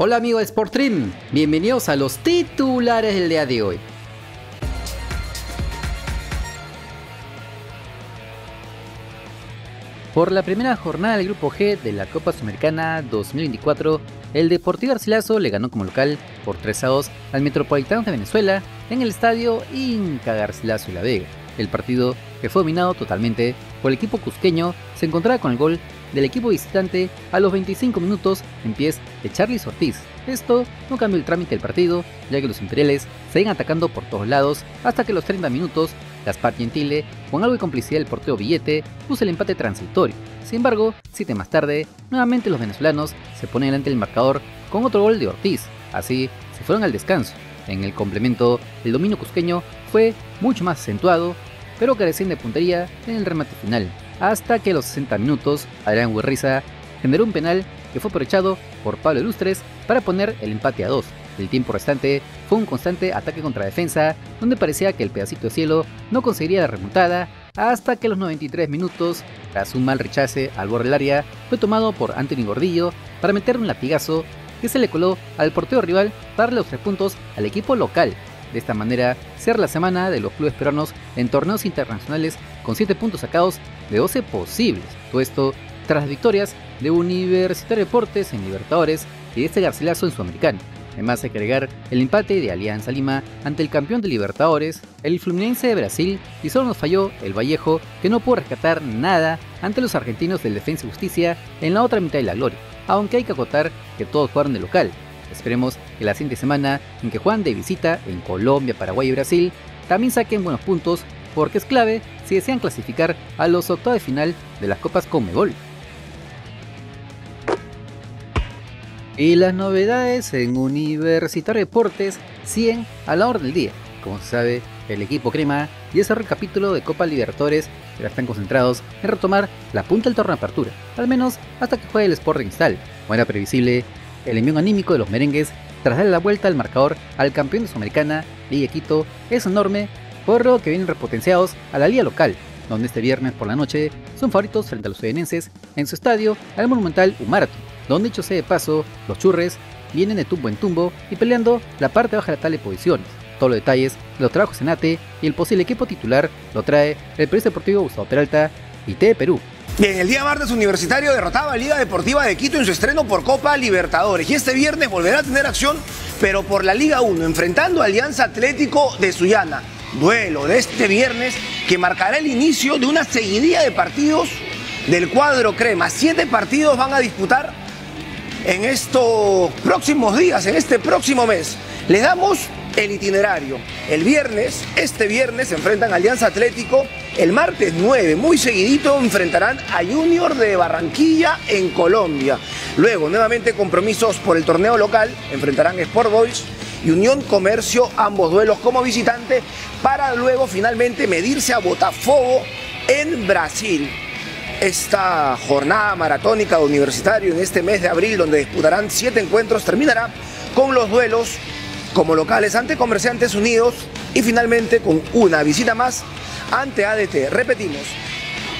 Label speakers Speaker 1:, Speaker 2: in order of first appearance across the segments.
Speaker 1: Hola amigos de bienvenidos a los titulares del día de hoy. Por la primera jornada del Grupo G de la Copa Sudamericana 2024, el Deportivo Garcilaso le ganó como local por 3 a 2 al Metropolitano de Venezuela en el estadio Inca Garcilaso y La Vega. El partido, que fue dominado totalmente por el equipo cusqueño, se encontraba con el gol del equipo visitante a los 25 minutos en pies de Charlie Ortiz. Esto no cambió el trámite del partido, ya que los imperiales seguían atacando por todos lados hasta que los 30 minutos Gaspar Gentile, con algo de complicidad del portero Billete, puso el empate transitorio. Sin embargo, siete más tarde, nuevamente los venezolanos se ponen delante del marcador con otro gol de Ortiz. Así, se fueron al descanso. En el complemento, el dominio cusqueño fue mucho más acentuado, pero carecían de puntería en el remate final hasta que a los 60 minutos Adrián Huerriza generó un penal que fue aprovechado por Pablo Ilustres para poner el empate a 2. El tiempo restante fue un constante ataque contra defensa, donde parecía que el pedacito de cielo no conseguiría la remontada, hasta que a los 93 minutos, tras un mal rechace al borde del área, fue tomado por Anthony Gordillo para meter un latigazo que se le coló al portero rival para darle los tres puntos al equipo local, de esta manera, cierra la semana de los clubes peruanos en torneos internacionales con 7 puntos sacados de 12 posibles. Todo esto tras victorias de Universitario Deportes en Libertadores y de este Garcilaso en Sudamericano. Además que agregar el empate de Alianza Lima ante el campeón de Libertadores, el Fluminense de Brasil, y solo nos falló el Vallejo, que no pudo rescatar nada ante los argentinos del Defensa y Justicia en la otra mitad de la gloria, aunque hay que acotar que todos jugaron de local, Esperemos que la siguiente semana, en que juegan de visita en Colombia, Paraguay y Brasil, también saquen buenos puntos, porque es clave si desean clasificar a los octavos de final de las Copas Conmebol. Y las novedades en Universitario Deportes siguen a la hora del día. Como se sabe, el equipo Crema y ese capítulo de Copa Libertadores pero están concentrados en retomar la punta del torneo de apertura, al menos hasta que juegue el Sporting Cristal. Como era previsible, el envío anímico de los merengues tras darle la vuelta al marcador al campeón de Sudamericana, Liga Quito, es enorme, por lo que vienen repotenciados a la liga local, donde este viernes por la noche son favoritos frente a los sudanenses en su estadio al monumental Umarato, donde hecho sea de paso, los churres vienen de tumbo en tumbo y peleando la parte baja de la tabla de posiciones. Todos los detalles los trabajos en ATE y el posible equipo titular lo trae el periodista deportivo Gustavo Peralta y T de Perú.
Speaker 2: Bien, el día martes Universitario derrotaba a Liga Deportiva de Quito en su estreno por Copa Libertadores. Y este viernes volverá a tener acción, pero por la Liga 1, enfrentando a Alianza Atlético de Sullana. Duelo de este viernes que marcará el inicio de una seguidilla de partidos del cuadro crema. Siete partidos van a disputar en estos próximos días, en este próximo mes. Le damos el itinerario. El viernes, este viernes, se enfrentan a Alianza Atlético. El martes 9, muy seguidito, enfrentarán a Junior de Barranquilla en Colombia. Luego, nuevamente compromisos por el torneo local, enfrentarán Sport Boys y Unión Comercio, ambos duelos como visitante, para luego finalmente medirse a Botafogo en Brasil. Esta jornada maratónica de universitario en este mes de abril, donde disputarán siete encuentros, terminará con los duelos como locales ante Comerciantes Unidos y finalmente con una visita más ante ADT. Repetimos,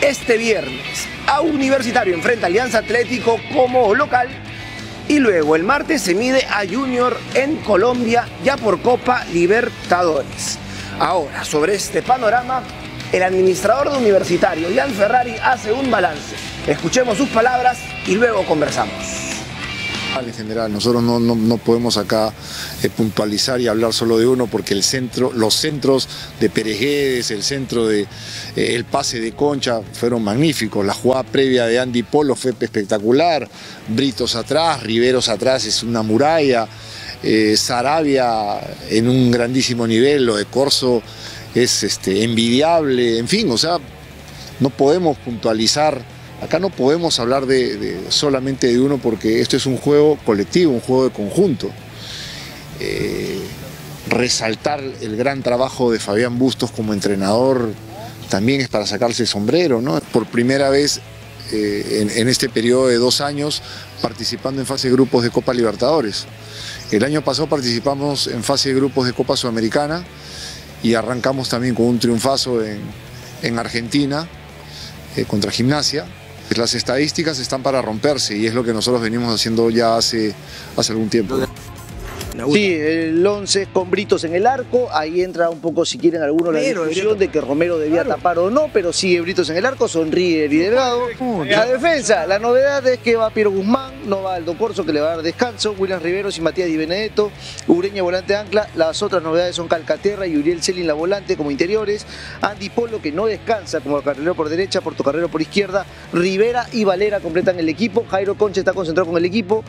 Speaker 2: este viernes a Universitario enfrenta Alianza Atlético como local y luego el martes se mide a Junior en Colombia ya por Copa Libertadores. Ahora, sobre este panorama, el administrador de Universitario, Ian Ferrari, hace un balance. Escuchemos sus palabras y luego conversamos.
Speaker 3: En general, nosotros no, podemos acá eh, puntualizar y hablar solo de uno porque el centro, los centros de Pereguedes, el centro de eh, el pase de Concha fueron magníficos. La jugada previa de Andy Polo fue espectacular. Britos atrás, Riveros atrás es una muralla. Eh, Sarabia en un grandísimo nivel, lo de Corso es este, envidiable, en fin, o sea, no podemos puntualizar Acá no podemos hablar de, solamente de uno porque esto es un juego colectivo, un juego de conjunto. Eh, resaltar el gran trabajo de Fabián Bustos como entrenador también es para sacarse el sombrero, ¿no? Por primera vez eh, en, este periodo de dos años participando en fase de grupos de Copa Libertadores. El año pasado participamos en fase de grupos de Copa Sudamericana y arrancamos también con un triunfazo en, Argentina eh, contra Gimnasia Las estadísticas están para romperse y es lo que nosotros venimos haciendo ya hace, hace algún tiempo.
Speaker 4: Sí, el 11 con Britos en el arco, ahí entra un poco si quieren algunos la discusión de que Romero debía tapar o no, pero sigue Britos en el arco, sonríe y Delgado. La defensa, la novedad es que va Piero Guzmán, no va Aldo Corso que le va a dar descanso, William Riveros y Matías Di Benedetto, Ureña volante ancla, las otras novedades son Calcaterra y Uriel Celin la volante como interiores, Andy Polo que no descansa como carrilero por derecha, Portocarrero por izquierda, Rivera y Valera completan el equipo, Jairo Concha está concentrado con el equipo,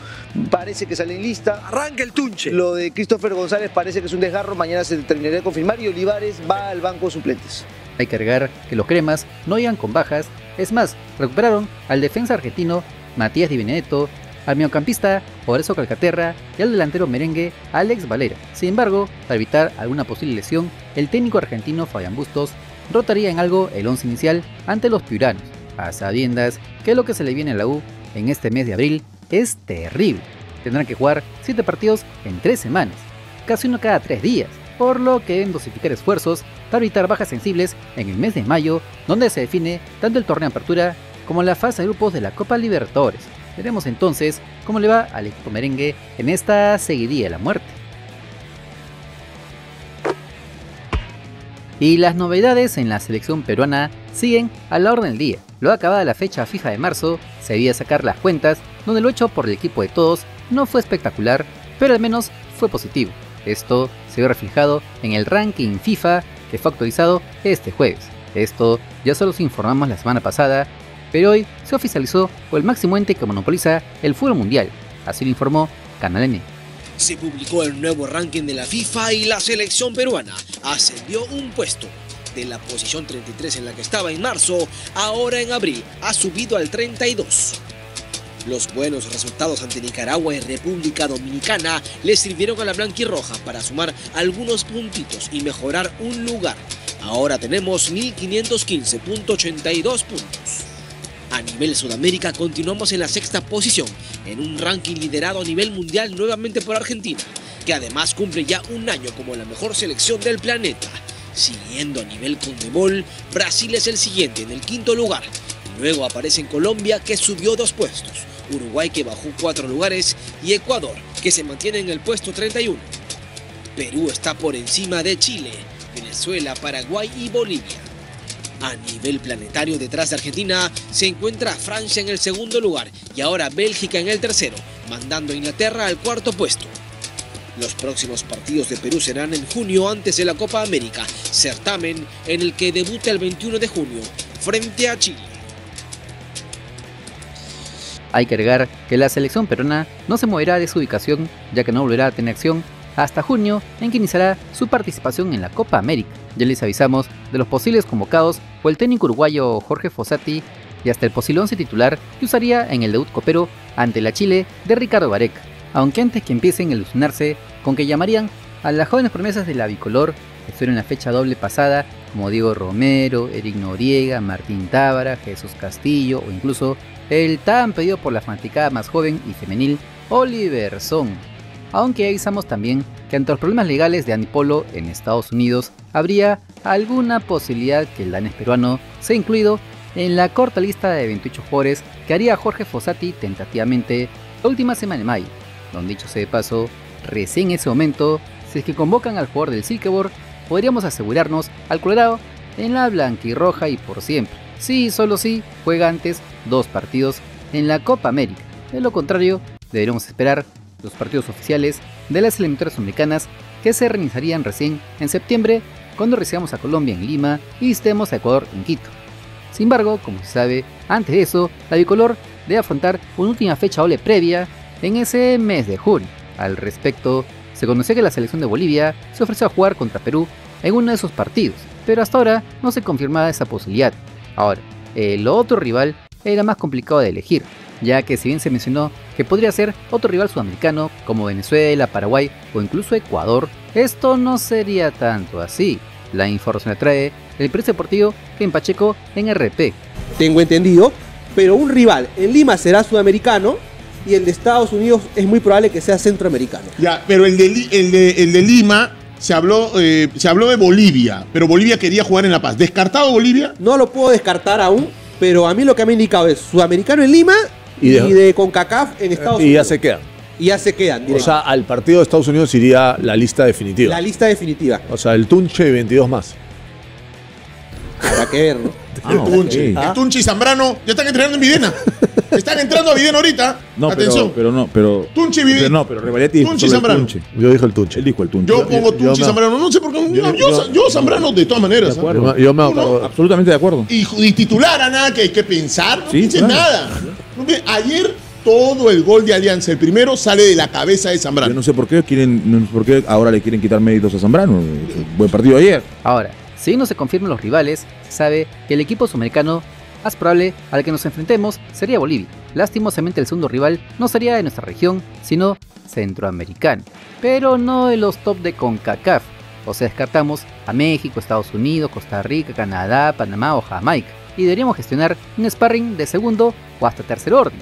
Speaker 4: parece que sale en lista.
Speaker 2: Arranca el tunche.
Speaker 4: Lo de Christopher González parece que es un desgarro, mañana se terminará de confirmar y Olivares va al banco suplentes.
Speaker 1: Hay que agregar que los cremas no iban con bajas, es más, recuperaron al defensa argentino Matías Di Benedetto, al mediocampista Horacio Calcaterra y al delantero merengue Alex Valera. Sin embargo, para evitar alguna posible lesión, el técnico argentino Fabián Bustos rotaría en algo el once inicial ante los piuranos, a sabiendas que lo que se le viene a la U en este mes de abril es terrible tendrán que jugar 7 partidos en 3 semanas, casi uno cada 3 días, por lo que deben dosificar esfuerzos para evitar bajas sensibles en el mes de mayo, donde se define tanto el torneo de apertura como la fase de grupos de la Copa Libertadores. Veremos entonces cómo le va al equipo merengue en esta seguidilla de la muerte. Y las novedades en la selección peruana siguen a la orden del día. Luego acabada la fecha FIFA de marzo, se debía sacar las cuentas, donde lo hecho por el equipo de todos no fue espectacular, pero al menos fue positivo. Esto se vio reflejado en el ranking FIFA que fue actualizado este jueves. Esto ya solo se informamos la semana pasada, pero hoy se oficializó por el máximo ente que monopoliza el fútbol mundial, así lo informó Canal N.
Speaker 5: Se publicó el nuevo ranking de la FIFA y la selección peruana ascendió un puesto. De la posición 33 en la que estaba en marzo, ahora en abril ha subido al 32. Los buenos resultados ante Nicaragua y República Dominicana le sirvieron a la blanquirroja para sumar algunos puntitos y mejorar un lugar. Ahora tenemos 1515.82 puntos. A nivel Sudamérica continuamos en la sexta posición, en un ranking liderado a nivel mundial nuevamente por Argentina, que además cumple ya un año como la mejor selección del planeta. Siguiendo a nivel Conmebol, Brasil es el siguiente en el quinto lugar. Luego aparece en Colombia que subió dos puestos. Uruguay que bajó cuatro lugares y Ecuador que se mantiene en el puesto 31. Perú está por encima de Chile, Venezuela, Paraguay y Bolivia. A nivel planetario detrás de Argentina se encuentra Francia en el segundo lugar y ahora Bélgica en el tercero, mandando a Inglaterra al cuarto puesto. Los próximos partidos de Perú serán en junio antes de la Copa América, certamen en el que debuta el 21 de junio frente a Chile.
Speaker 1: Hay que agregar que la selección peruana no se moverá de su ubicación, ya que no volverá a tener acción hasta junio, en que iniciará su participación en la Copa América. Ya les avisamos de los posibles convocados por el técnico uruguayo Jorge Fossati y hasta el posible once titular que usaría en el debut copero ante la Chile de Ricardo Vareca. Aunque antes que empiecen a ilusionarse con que llamarían a las jóvenes promesas de la bicolor que estuvieron en la fecha doble pasada, como Diego Romero, Eric Noriega, Martín Tábara, Jesús Castillo o incluso el tan pedido por la fanaticada más joven y femenil Oliver Son. Aunque avisamos también que ante los problemas legales de Anipolo en Estados Unidos, habría alguna posibilidad que el danés peruano sea incluido en la corta lista de 28 jugadores que haría Jorge Fossati tentativamente la última semana de mayo, donde dicho sea de paso, recién en ese momento, si es que convocan al jugador del Silkeborg, podríamos asegurarnos al Colorado en la blanquirroja y por siempre. Sí, solo sí, juega antes dos partidos en la Copa América. De lo contrario, deberemos esperar los partidos oficiales de las eliminatorias americanas que se realizarían recién en septiembre cuando recibamos a Colombia en Lima y visitemos a Ecuador en Quito. Sin embargo, como se sabe, antes de eso, la bicolor debe afrontar una última fecha doble previa en ese mes de junio. Al respecto, se conoció que la selección de Bolivia se ofreció a jugar contra Perú en uno de esos partidos, pero hasta ahora no se confirmaba esa posibilidad. Ahora, el otro rival era más complicado de elegir, ya que si bien se mencionó que podría ser otro rival sudamericano como Venezuela, Paraguay o incluso Ecuador, esto no sería tanto así. La información la trae el periodista deportivo Ken Pacheco en RP.
Speaker 6: Tengo entendido, pero un rival en Lima será sudamericano y el de Estados Unidos es muy probable que sea centroamericano.
Speaker 7: Ya, pero el de, el de, el de Lima se habló, eh, se habló de Bolivia, pero Bolivia quería jugar en La Paz. ¿Descartado Bolivia?
Speaker 6: No lo puedo descartar aún, pero a mí lo que me ha indicado es sudamericano en Lima y
Speaker 8: Y
Speaker 6: de, CONCACAF en Estados
Speaker 8: y ya
Speaker 6: Unidos.
Speaker 8: se quedan.
Speaker 6: Y ya se quedan.
Speaker 8: O sea, al partido de Estados Unidos iría la lista definitiva.
Speaker 6: la lista definitiva.
Speaker 8: O sea, el Tunche y 22 más.
Speaker 6: Habrá que ver, ¿no?
Speaker 7: El Tunchi.
Speaker 8: ok.
Speaker 7: El Tunchi y Zambrano ya están entrenando en Videna. Están entrando a Videna ahorita.
Speaker 9: No,
Speaker 7: Atención.
Speaker 9: pero, pero no, pero.
Speaker 7: Tunchi
Speaker 9: pero no, pero Rivaletti dijo
Speaker 7: Tunchi Zambrano.
Speaker 9: Tunche.
Speaker 8: Yo dije el Tunche.
Speaker 9: Él dijo el Tunche.
Speaker 7: yo pongo Tunchi y
Speaker 8: me-
Speaker 7: Zambrano. No sé por qué. no,
Speaker 8: yo-
Speaker 7: Yo,
Speaker 8: yo-
Speaker 7: yo, Zambrano de todas maneras.
Speaker 9: De
Speaker 7: ¿ah?
Speaker 9: acuerdo.
Speaker 8: Yo me- yo acuerdo-
Speaker 9: Absolutamente de acuerdo.
Speaker 7: Y, y titular a nada que hay que pensar. No
Speaker 9: Sí,
Speaker 7: pienses
Speaker 9: claro.
Speaker 7: nada. Ayer todo el gol de Alianza, el primero, sale de la cabeza de
Speaker 9: Yo
Speaker 7: Zambrano.
Speaker 9: no sé por qué quieren, no sé por qué ahora le quieren quitar méritos a Zambrano. Buen partido ayer.
Speaker 1: Ahora, si no se confirman los rivales, se sabe que el equipo sudamericano más probable al que nos enfrentemos sería Bolivia. Lastimosamente el segundo rival no sería de nuestra región, sino centroamericano, pero no de los top de CONCACAF. O sea, descartamos a México, Estados Unidos, Costa Rica, Canadá, Panamá o Jamaica. Y deberíamos gestionar un sparring de segundo o hasta tercer orden,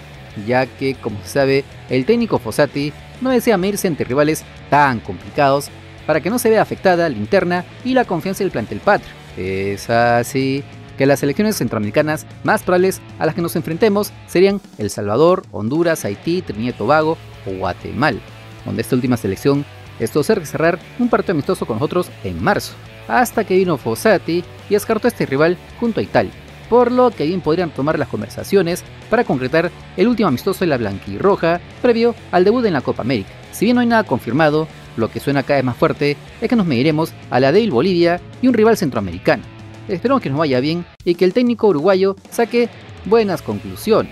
Speaker 1: ya que, como se sabe, el técnico Fossati no desea medirse ante rivales tan complicados para que no se vea afectada la interna y la confianza del plantel patrio. Es así que las selecciones centroamericanas más probables a las que nos enfrentemos serían El Salvador, Honduras, Haití, Trinidad y Tobago o Guatemala, donde esta última selección estuvo cerca de cerrar un partido amistoso con nosotros en marzo, hasta que vino Fossati y descartó este rival junto a Italia, por lo que bien podrían tomar las conversaciones para concretar el último amistoso de la blanquirroja previo al debut en la Copa América. Si bien no hay nada confirmado, lo que suena cada vez más fuerte es que nos mediremos a la débil Bolivia y un rival centroamericano. Esperemos que nos vaya bien y que el técnico uruguayo saque buenas conclusiones.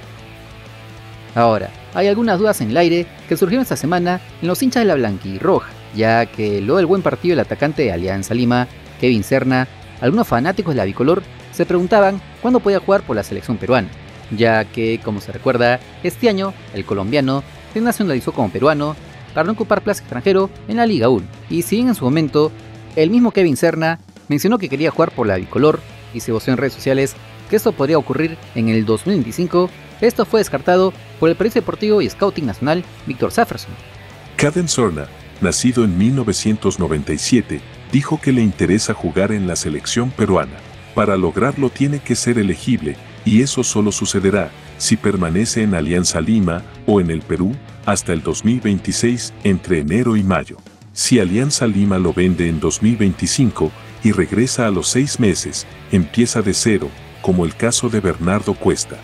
Speaker 1: Ahora, hay algunas dudas en el aire que surgieron esta semana en los hinchas de la blanquirroja, ya que luego del buen partido del atacante de Alianza Lima, Kevin Serna, algunos fanáticos de la bicolor se preguntaban cuándo podía jugar por la selección peruana, ya que, como se recuerda, este año el colombiano se nacionalizó como peruano para no ocupar plaza extranjero en la Liga 1. Y si bien en su momento el mismo Kevin Serna mencionó que quería jugar por la bicolor y se voció en redes sociales que esto podría ocurrir en el 2025, esto fue descartado por el periodista deportivo y scouting nacional Víctor Safferson.
Speaker 10: Caden Sorna, nacido en 1997, dijo que le interesa jugar en la selección peruana. Para lograrlo tiene que ser elegible, y eso solo sucederá si permanece en Alianza Lima o en el Perú hasta el 2026 entre enero y mayo. Si Alianza Lima lo vende en 2025 y regresa a los seis meses, empieza de cero, como el caso de Bernardo Cuesta.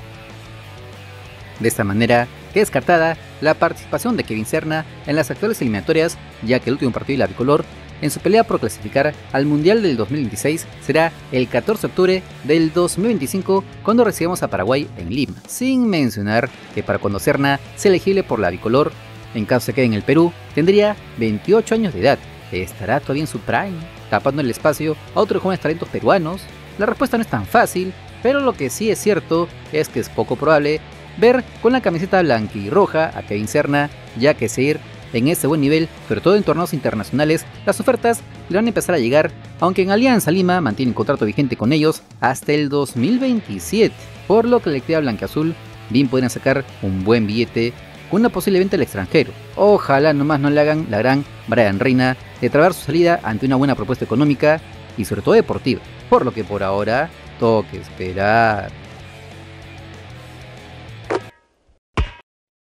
Speaker 1: De esta manera, descartada la participación de Kevin Serna en las actuales eliminatorias, ya que el último partido de la bicolor en su pelea por clasificar al Mundial del 2026 será el 14 de octubre del 2025 cuando recibamos a Paraguay en Lima. Sin mencionar que para cuando Serna sea elegible por la bicolor, en caso se quede en el Perú, tendría 28 años de edad. ¿Estará todavía en su prime, tapando el espacio a otros jóvenes talentos peruanos? La respuesta no es tan fácil, pero lo que sí es cierto es que es poco probable ver con la camiseta blanca y roja a Kevin Serna, ya que seguir en este buen nivel, sobre todo en torneos internacionales, las ofertas le van a empezar a llegar, aunque en Alianza Lima mantiene un contrato vigente con ellos hasta el 2027, por lo que la actividad blanca-azul bien podrían sacar un buen billete con una posible venta al extranjero. Ojalá nomás no le hagan la gran Brian Reina de trabar su salida ante una buena propuesta económica y sobre todo deportiva, por lo que por ahora toque esperar.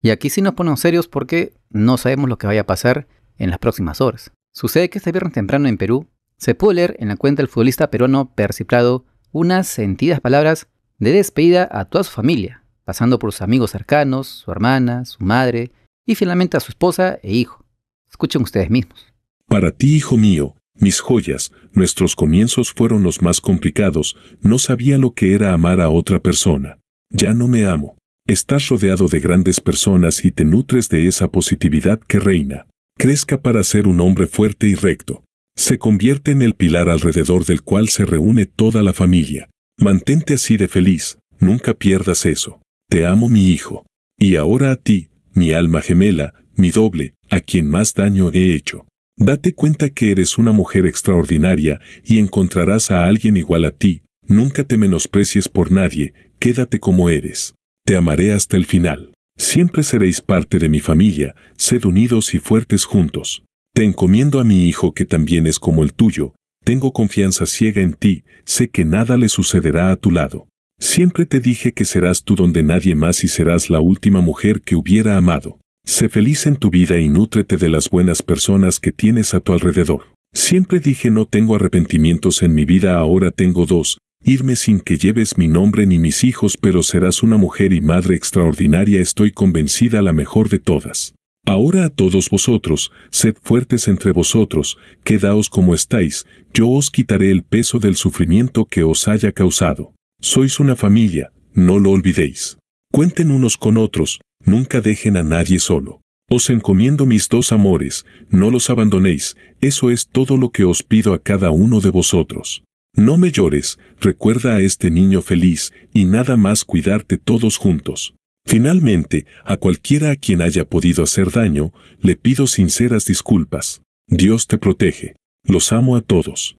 Speaker 1: Y aquí sí nos ponemos serios porque no sabemos lo que vaya a pasar en las próximas horas. Sucede que este viernes temprano en Perú se pudo leer en la cuenta del futbolista peruano Percy Prado unas sentidas palabras de despedida a toda su familia, pasando por sus amigos cercanos, su hermana, su madre y finalmente a su esposa e hijo. Escuchen ustedes mismos.
Speaker 10: Para ti, hijo mío, mis joyas, nuestros comienzos fueron los más complicados, no sabía lo que era amar a otra persona. Ya no me amo. Estás rodeado de grandes personas y te nutres de esa positividad que reina. Crezca para ser un hombre fuerte y recto. Se convierte en el pilar alrededor del cual se reúne toda la familia. Mantente así de feliz, nunca pierdas eso. Te amo mi hijo. Y ahora a ti, mi alma gemela, mi doble, a quien más daño he hecho. Date cuenta que eres una mujer extraordinaria y encontrarás a alguien igual a ti. Nunca te menosprecies por nadie, quédate como eres. Te amaré hasta el final. Siempre seréis parte de mi familia, sed unidos y fuertes juntos. Te encomiendo a mi hijo que también es como el tuyo. Tengo confianza ciega en ti, sé que nada le sucederá a tu lado. Siempre te dije que serás tú donde nadie más y serás la última mujer que hubiera amado. Sé feliz en tu vida y nútrete de las buenas personas que tienes a tu alrededor. Siempre dije no tengo arrepentimientos en mi vida, ahora tengo dos, irme sin que lleves mi nombre ni mis hijos, pero serás una mujer y madre extraordinaria, estoy convencida la mejor de todas. Ahora a todos vosotros, sed fuertes entre vosotros, quedaos como estáis, yo os quitaré el peso del sufrimiento que os haya causado. Sois una familia, no lo olvidéis. Cuenten unos con otros, nunca dejen a nadie solo. Os encomiendo mis dos amores, no los abandonéis, eso es todo lo que os pido a cada uno de vosotros. No me llores, recuerda a este niño feliz, y nada más cuidarte todos juntos. Finalmente, a cualquiera a quien haya podido hacer daño, le pido sinceras disculpas. Dios te protege. Los amo a todos.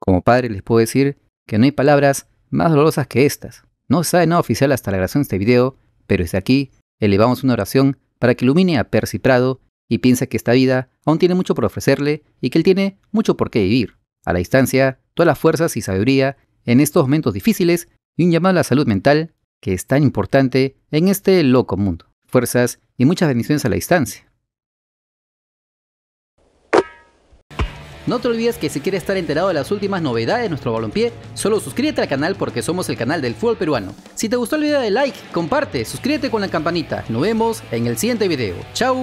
Speaker 1: Como padre les puedo decir que no hay palabras más dolorosas que estas. No sabe nada oficial hasta la grabación de este video, pero desde aquí elevamos una oración para que ilumine a Percy Prado y piensa que esta vida aún tiene mucho por ofrecerle y que él tiene mucho por qué vivir. A la distancia, todas las fuerzas y sabiduría en estos momentos difíciles y un llamado a la salud mental que es tan importante en este loco mundo. Fuerzas y muchas bendiciones a la distancia. No te olvides que si quieres estar enterado de las últimas novedades de nuestro balompié, solo suscríbete al canal porque somos el canal del fútbol peruano. Si te gustó el video de like, comparte, suscríbete con la campanita. Nos vemos en el siguiente video. ¡Chao!